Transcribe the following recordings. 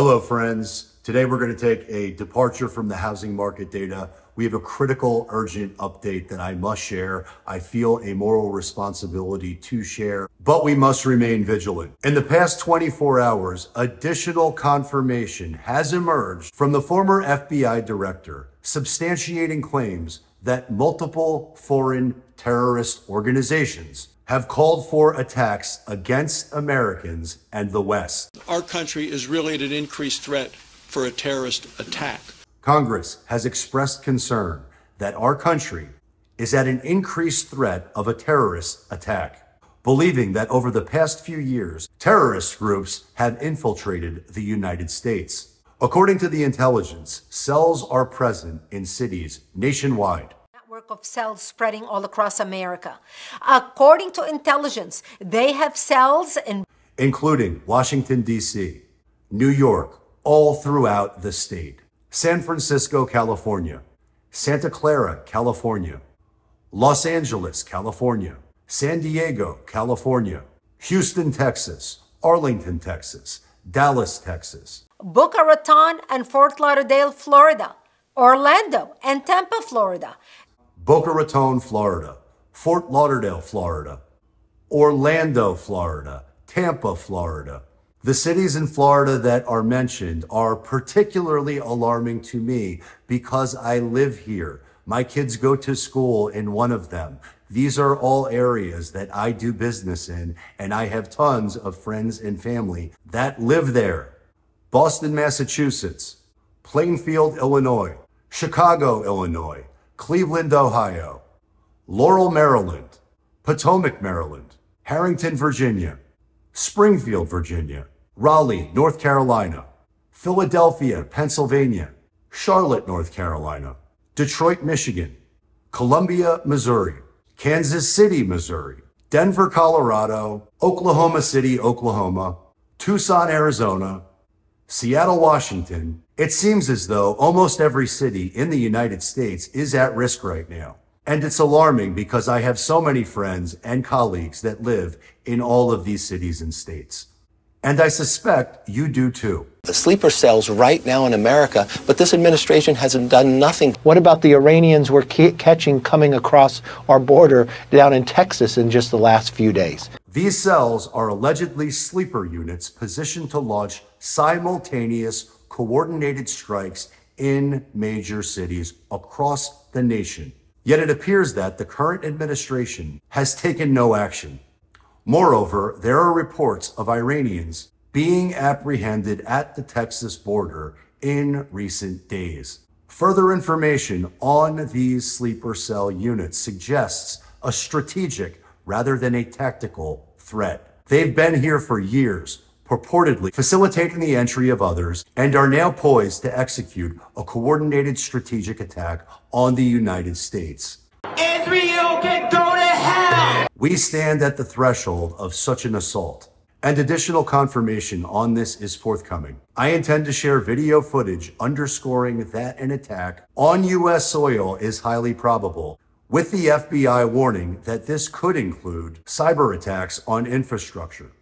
Hello, friends. Today we're going to take a departure from the housing market data. We have a critical, urgent update that I must share. I feel a moral responsibility to share, but we must remain vigilant. In the past 24 hours, additional confirmation has emerged from the former FBI director substantiating claims that multiple foreign terrorist organizations have called for attacks against Americans and the West. Our country is really at an increased threat for a terrorist attack. Congress has expressed concern that our country is at an increased threat of a terrorist attack, believing that over the past few years, terrorist groups have infiltrated the United States. According to the intelligence, cells are present in cities nationwide network of cells spreading all across America. According to intelligence, they have cells in including Washington, D.C., New York, all throughout the state, San Francisco, California, Santa Clara, California, Los Angeles, California, San Diego, California, Houston, Texas, Arlington, Texas, Dallas, Texas, Boca Raton and Fort Lauderdale, Florida, Orlando and Tampa, Florida, Boca Raton, Florida, Fort Lauderdale, Florida, Orlando, Florida, Tampa, Florida. The cities in Florida that are mentioned are particularly alarming to me because I live here. My kids go to school in one of them. These are all areas that I do business in, and I have tons of friends and family that live there. Boston, Massachusetts, Plainfield, Illinois, Chicago, Illinois, Cleveland, Ohio, Laurel, Maryland, Potomac, Maryland, Harrington, Virginia, Springfield, Virginia, Raleigh, North Carolina, Philadelphia, Pennsylvania, Charlotte, North Carolina, Detroit, Michigan, Columbia, Missouri, Kansas City, Missouri, Denver, Colorado, Oklahoma City, Oklahoma, Tucson, Arizona, Seattle, Washington, it seems as though almost every city in the United States is at risk right now. And it's alarming because I have so many friends and colleagues that live in all of these cities and states. And I suspect you do too. The sleeper cells right now in America, but this administration hasn't done nothing. What about the Iranians we're catching coming across our border down in Texas in just the last few days? These cells are allegedly sleeper units positioned to launch simultaneous coordinated strikes in major cities across the nation. Yet it appears that the current administration has taken no action. Moreover, there are reports of Iranians being apprehended at the Texas border in recent days. Further information on these sleeper cell units suggests a strategic rather than a tactical threat. They've been here for years, purportedly facilitating the entry of others, and are now poised to execute a coordinated strategic attack on the United States. Israel can go to hell! We stand at the threshold of such an assault, and additional confirmation on this is forthcoming. I intend to share video footage underscoring that an attack on U.S. soil is highly probable with the FBI warning that this could include cyber attacks on infrastructure.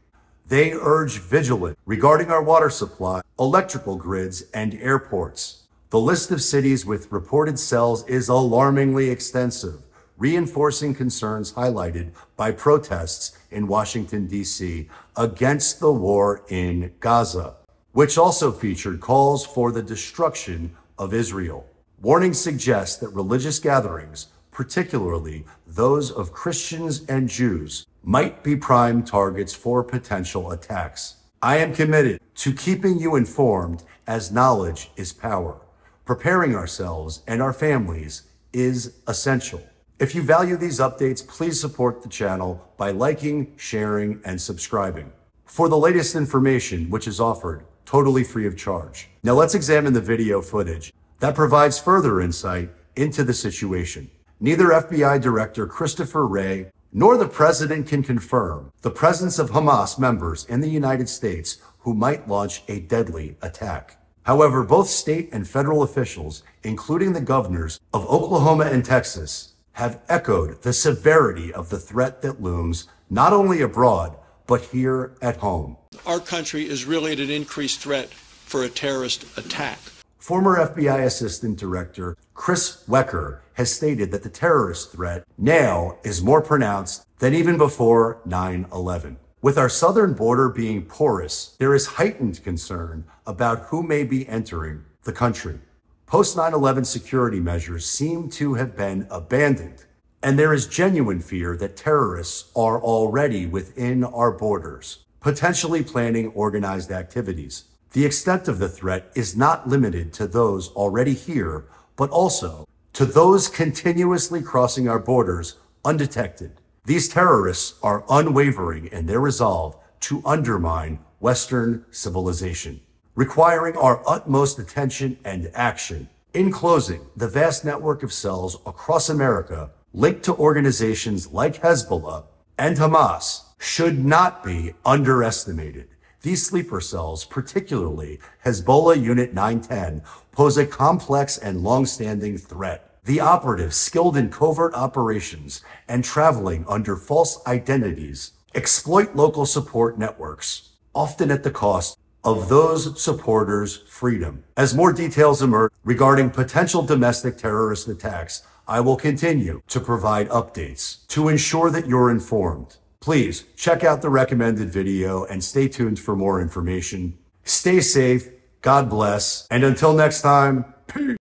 They urge vigilance regarding our water supply, electrical grids, and airports. The list of cities with reported cells is alarmingly extensive, reinforcing concerns highlighted by protests in Washington, D.C. against the war in Gaza, which also featured calls for the destruction of Israel. Warnings suggest that religious gatherings particularly those of Christians and Jews, might be prime targets for potential attacks. I am committed to keeping you informed as knowledge is power. Preparing ourselves and our families is essential. If you value these updates, please support the channel by liking, sharing, and subscribing. For the latest information, which is offered totally free of charge. Now let's examine the video footage that provides further insight into the situation. Neither FBI Director Christopher Wray nor the president can confirm the presence of Hamas members in the United States who might launch a deadly attack. However, both state and federal officials, including the governors of Oklahoma and Texas, have echoed the severity of the threat that looms not only abroad, but here at home. Our country is really at an increased threat for a terrorist attack. Former FBI Assistant Director Chris Swecker has stated that the terrorist threat now is more pronounced than even before 9 11. With our southern border being porous, there is heightened concern about who may be entering the country. Post 9 11 security measures seem to have been abandoned, and there is genuine fear that terrorists are already within our borders, potentially planning organized activities. The extent of the threat is not limited to those already here, but also to those continuously crossing our borders undetected. These terrorists are unwavering in their resolve to undermine Western civilization, requiring our utmost attention and action. In closing, the vast network of cells across America linked to organizations like Hezbollah and Hamas should not be underestimated. These sleeper cells, particularly Hezbollah Unit 910, pose a complex and long-standing threat. The operatives skilled in covert operations and traveling under false identities exploit local support networks, often at the cost of those supporters' freedom. As more details emerge regarding potential domestic terrorist attacks, I will continue to provide updates to ensure that you're informed. Please check out the recommended video and stay tuned for more information. Stay safe, God bless, and until next time, peace.